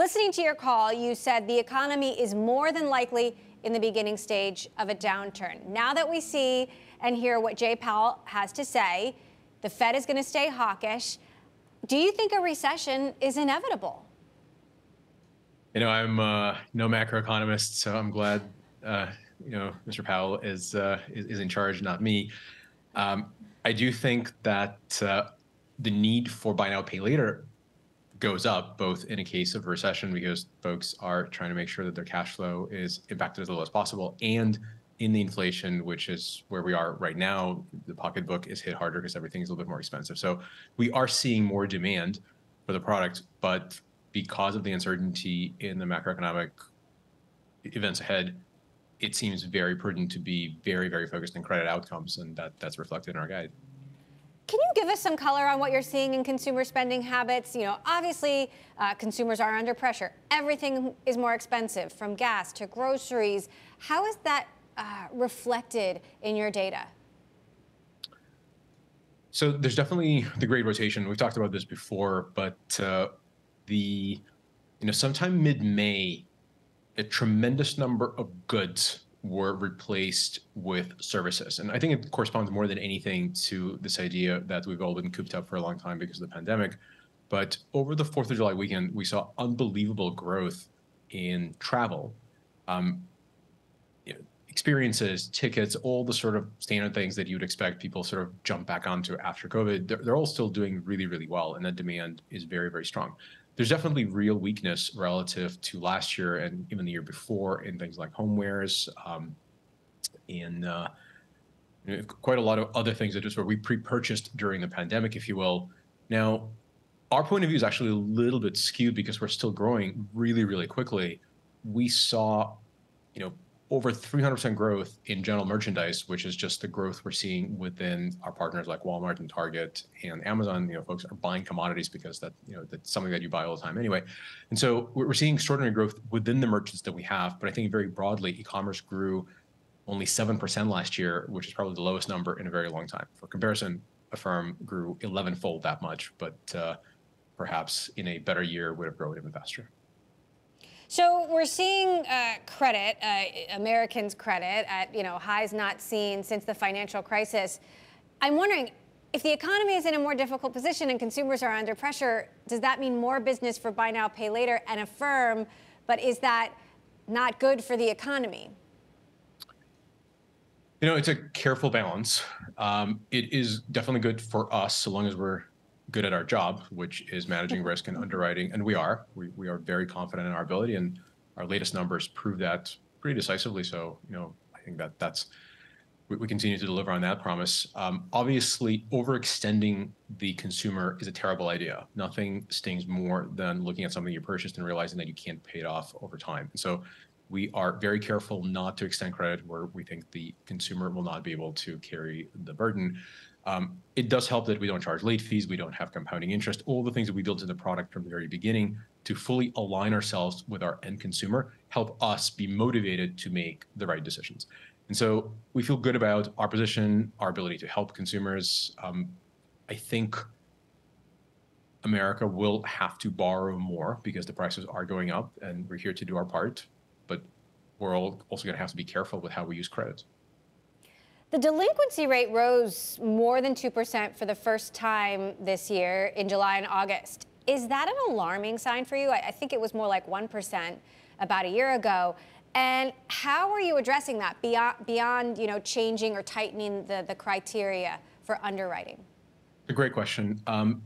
Listening to your call, you said the economy is more than likely in the beginning stage of a downturn. Now that we see and hear what Jay Powell has to say, the Fed is going to stay hawkish. Do you think a recession is inevitable? You know, I'm uh, no macroeconomist, so I'm glad uh, you know Mr. Powell is, uh, is, is in charge, not me. Um, I do think that uh, the need for buy now pay later goes up, both in a case of recession because folks are trying to make sure that their cash flow is impacted as little as possible, and in the inflation, which is where we are right now, the pocketbook is hit harder because everything is a little bit more expensive. So we are seeing more demand for the product, but because of the uncertainty in the macroeconomic events ahead, it seems very prudent to be very, very focused on credit outcomes, and that, that's reflected in our guide. Can you give us some color on what you're seeing in consumer spending habits? You know, obviously, uh, consumers are under pressure. Everything is more expensive, from gas to groceries. How is that uh, reflected in your data? So there's definitely the great rotation. We've talked about this before, but uh, the you know sometime mid-May, a tremendous number of goods were replaced with services. And I think it corresponds more than anything to this idea that we've all been cooped up for a long time because of the pandemic. But over the 4th of July weekend, we saw unbelievable growth in travel. Um, you know, experiences, tickets, all the sort of standard things that you would expect people sort of jump back onto after COVID, they're, they're all still doing really, really well. And that demand is very, very strong there's definitely real weakness relative to last year and even the year before in things like homewares, um, in uh, quite a lot of other things that just were we pre-purchased during the pandemic, if you will. Now, our point of view is actually a little bit skewed because we're still growing really, really quickly. We saw, you know, over 300% growth in general merchandise, which is just the growth we're seeing within our partners like Walmart and Target and Amazon. You know, folks are buying commodities because that you know that's something that you buy all the time anyway. And so we're seeing extraordinary growth within the merchants that we have. But I think very broadly, e-commerce grew only seven percent last year, which is probably the lowest number in a very long time. For comparison, Affirm grew 11-fold that much, but uh, perhaps in a better year would have grown even faster. So we're seeing uh, credit, uh, Americans' credit, at you know highs not seen since the financial crisis. I'm wondering if the economy is in a more difficult position and consumers are under pressure. Does that mean more business for buy now, pay later and Affirm? But is that not good for the economy? You know, it's a careful balance. Um, it is definitely good for us so long as we're good at our job, which is managing risk and underwriting, and we are. We, we are very confident in our ability, and our latest numbers prove that pretty decisively. So, you know, I think that that's we, we continue to deliver on that promise. Um, obviously, overextending the consumer is a terrible idea. Nothing stings more than looking at something you purchased and realizing that you can't pay it off over time. And so, we are very careful not to extend credit where we think the consumer will not be able to carry the burden. Um, it does help that we don't charge late fees, we don't have compounding interest, all the things that we built into the product from the very beginning to fully align ourselves with our end consumer help us be motivated to make the right decisions. And so we feel good about our position, our ability to help consumers. Um, I think America will have to borrow more because the prices are going up, and we're here to do our part. But we're all also going to have to be careful with how we use credit. The delinquency rate rose more than 2% for the first time this year in July and August. Is that an alarming sign for you? I, think it was more like 1% about a year ago. And how are you addressing that beyond, beyond you know, changing or tightening the, the criteria for underwriting? A great question. Um,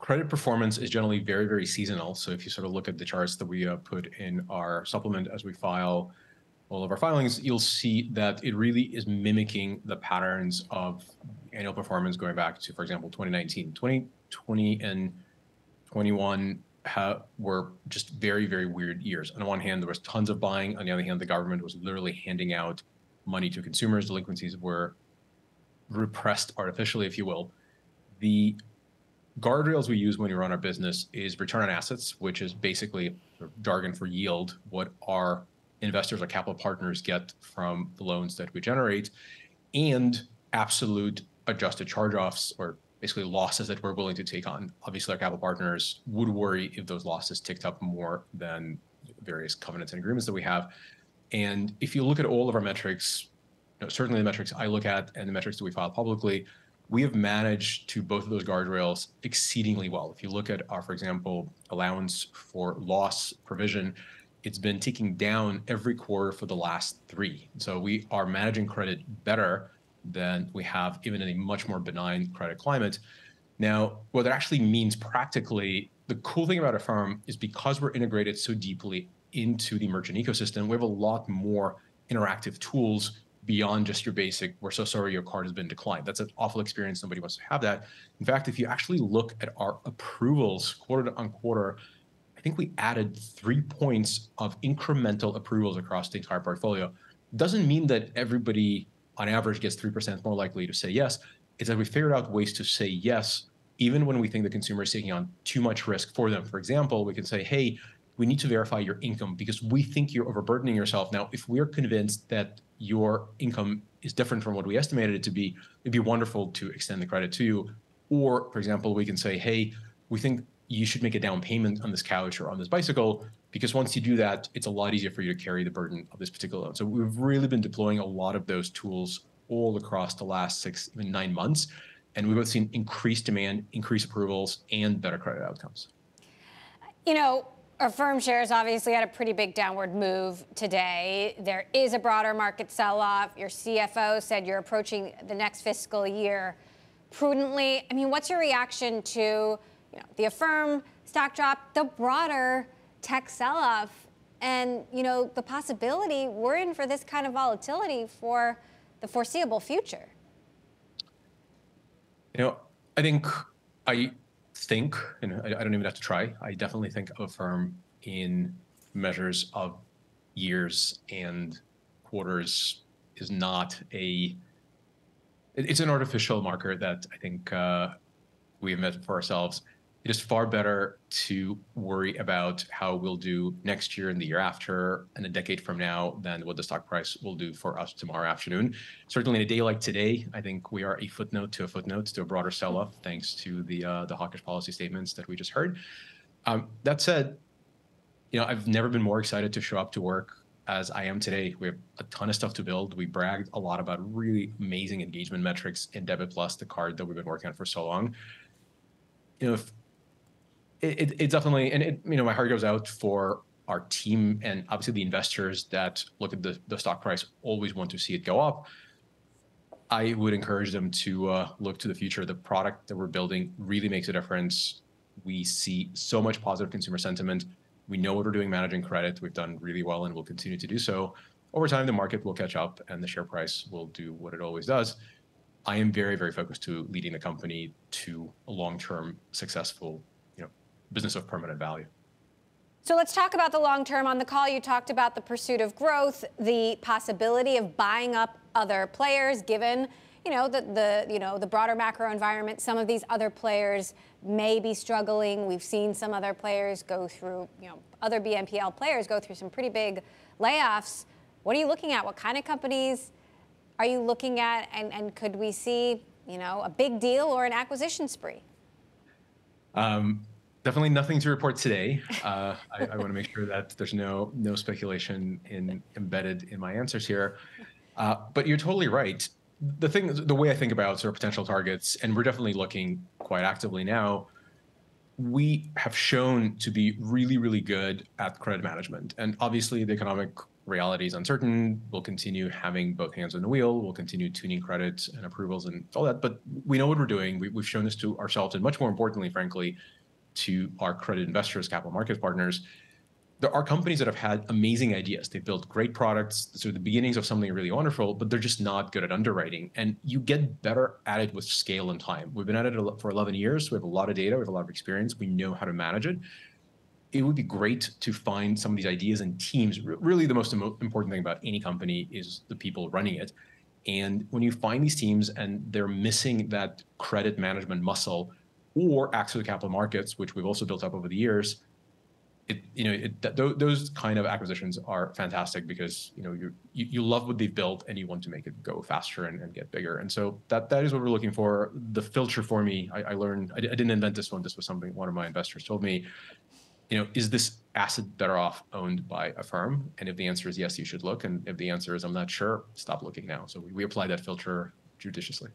credit performance is generally very, very seasonal. So if you sort of look at the charts that we uh, put in our supplement as we file all of our filings, you'll see that it really is mimicking the patterns of annual performance going back to, for example, 2019. 2020 and 21 were just very, very weird years. On one hand, there was tons of buying. On the other hand, the government was literally handing out money to consumers. Delinquencies were repressed artificially, if you will. The guardrails we use when we run our business is return on assets, which is basically jargon for yield. What are investors or capital partners get from the loans that we generate, and absolute adjusted charge-offs or basically losses that we're willing to take on. Obviously, our capital partners would worry if those losses ticked up more than various covenants and agreements that we have. And if you look at all of our metrics, you know, certainly the metrics I look at and the metrics that we file publicly, we have managed to both of those guardrails exceedingly well. If you look at our, for example, allowance for loss provision, it's been ticking down every quarter for the last three. So we are managing credit better than we have even in a much more benign credit climate. Now, what that actually means practically, the cool thing about Affirm is because we're integrated so deeply into the merchant ecosystem, we have a lot more interactive tools beyond just your basic, we're so sorry your card has been declined. That's an awful experience. Nobody wants to have that. In fact, if you actually look at our approvals quarter on quarter, I think we added three points of incremental approvals across the entire portfolio. Doesn't mean that everybody on average gets 3% more likely to say yes. It's that we figured out ways to say yes, even when we think the consumer is taking on too much risk for them. For example, we can say, hey, we need to verify your income because we think you're overburdening yourself. Now, if we're convinced that your income is different from what we estimated it to be, it'd be wonderful to extend the credit to you. Or, for example, we can say, hey, we think you should make a down payment on this couch or on this bicycle because once you do that, it's a lot easier for you to carry the burden of this particular loan. So we've really been deploying a lot of those tools all across the last six, even nine months. And we've both seen increased demand, increased approvals, and better credit outcomes. You know, Affirm shares obviously had a pretty big downward move today. There is a broader market sell-off. Your CFO said you're approaching the next fiscal year prudently. I mean, what's your reaction to you know, the Affirm stock drop, the broader tech sell-off, and you know the possibility we're in for this kind of volatility for the foreseeable future? You know, I think I think, and I, I don't even have to try, I definitely think of Affirm in measures of years and quarters is not a it's an artificial marker that I think uh, we have met for ourselves it is far better to worry about how we'll do next year and the year after and a decade from now than what the stock price will do for us tomorrow afternoon. Certainly, in a day like today, I think we are a footnote to a footnote to a broader sell-off, thanks to the uh, the hawkish policy statements that we just heard. Um, that said, you know, I've never been more excited to show up to work as I am today. We have a ton of stuff to build. We bragged a lot about really amazing engagement metrics in Debit Plus, the card that we've been working on for so long. You know, if it, it's definitely, and it, you know, my heart goes out for our team and obviously the investors that look at the, the stock price always want to see it go up. I would encourage them to uh, look to the future. The product that we're building really makes a difference. We see so much positive consumer sentiment. We know what we're doing managing credit. We've done really well and we'll continue to do so. Over time, the market will catch up and the share price will do what it always does. I am very, very focused to leading the company to a long-term successful business of permanent value. So let's talk about the long term. On the call, you talked about the pursuit of growth, the possibility of buying up other players, given you know the, the you know the broader macro environment. Some of these other players may be struggling. We've seen some other players go through you know other BNPL players go through some pretty big layoffs. What are you looking at? What kind of companies are you looking at? And, and could we see you know a big deal or an acquisition spree? Um, definitely nothing to report today. Uh, I, I want to make sure that there's no no speculation in embedded in my answers here. Uh, but you're totally right. The thing, the way I think about sort of potential targets, and we're definitely looking quite actively now. We have shown to be really, really good at credit management, and obviously the economic reality is uncertain. We'll continue having both hands on the wheel. We'll continue tuning credits and approvals and all that. But we know what we're doing. We, have shown this to ourselves, and much more importantly, frankly, to our credit investors, capital markets partners, there are companies that have had amazing ideas. They've built great products. So the beginnings of something really wonderful, but they're just not good at underwriting. And you get better at it with scale and time. We've been at it for 11 years. We have a lot of data. We have a lot of experience. We know how to manage it. It would be great to find some of these ideas and teams. Really, the most important thing about any company is the people running it. And when you find these teams and they're missing that credit management muscle, or access to capital markets, which we've also built up over the years, it you know it, th- those kind of acquisitions are fantastic because you know you you love what they've built and you want to make it go faster and, and get bigger. And so that that is what we're looking for. The filter for me i, I learned I, I didn't invent this one. This was something one of my investors told me. You know is this asset better off owned by Affirm? And if the answer is yes you should look. And if the answer is i'm not sure stop looking now. So we, we apply that filter judiciously